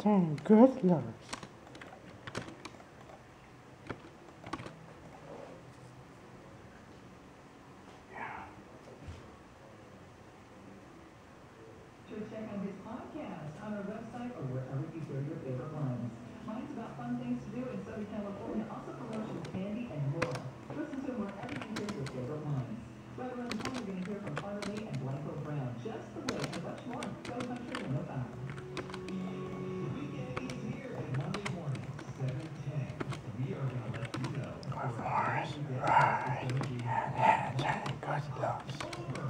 Okay, good luck. right, and then good loss.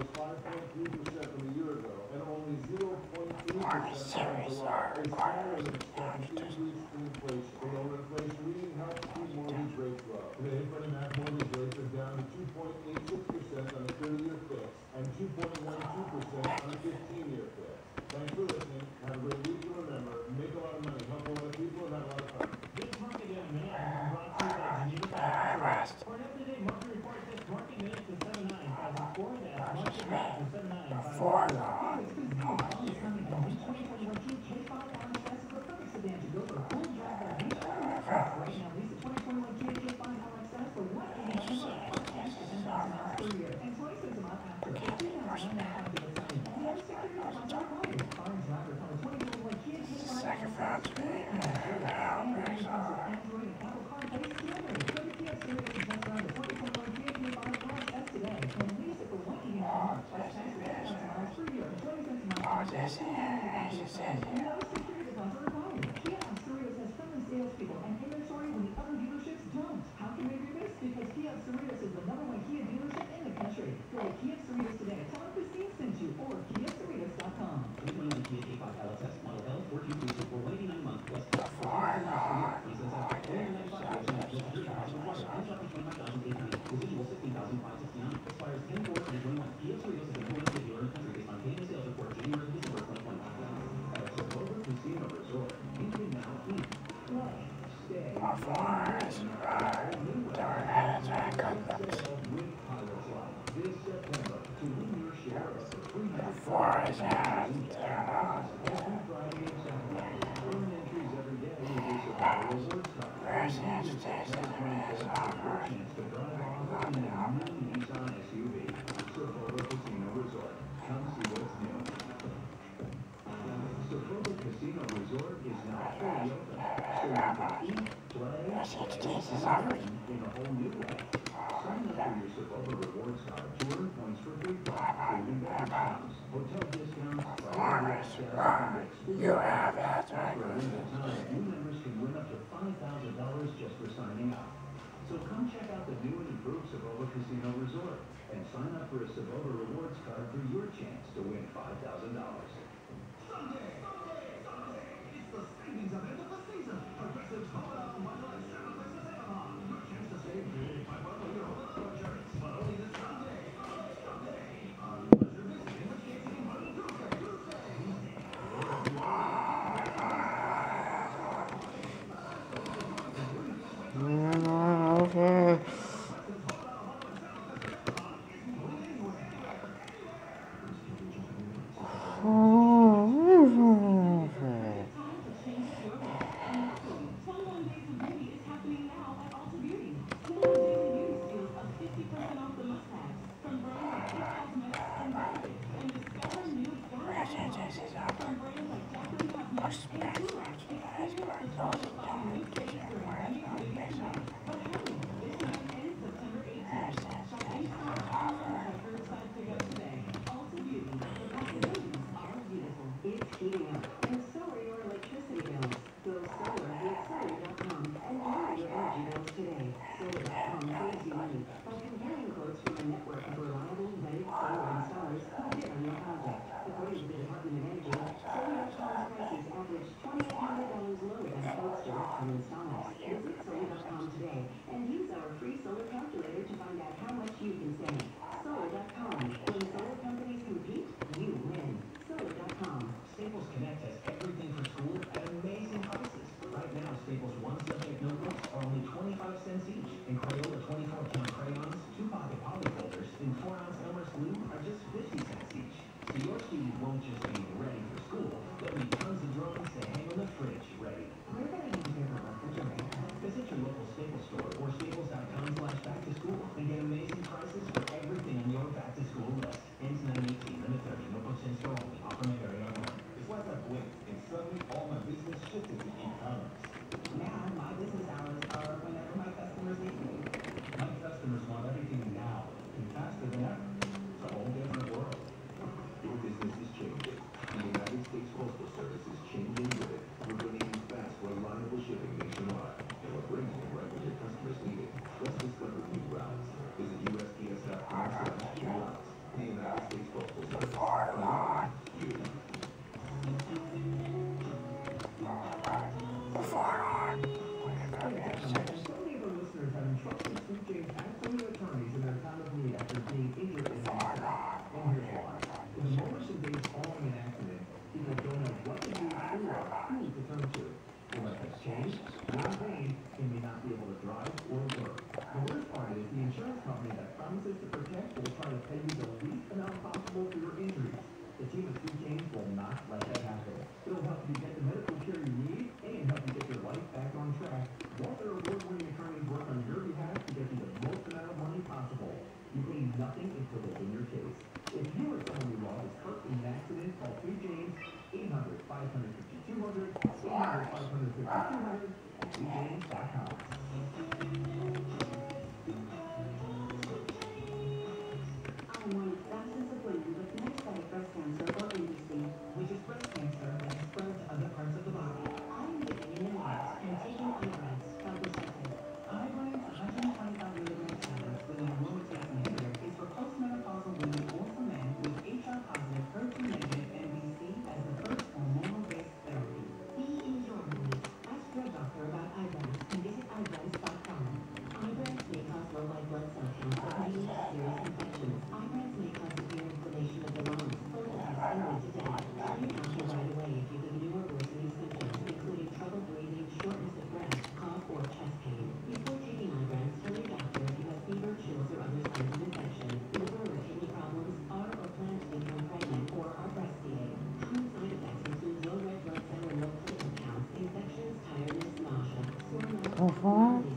was 5.3 percent from a year ago, and only 0.3% are required Isaac. Warners, Ron, you have that right. New members can win up to $5,000 just for signing up. So come check out the new and improved Soboba Casino Resort and sign up for a Soboba Rewards card for your chance to win $5,000. Someday! 아. you can say. Amen. enfants.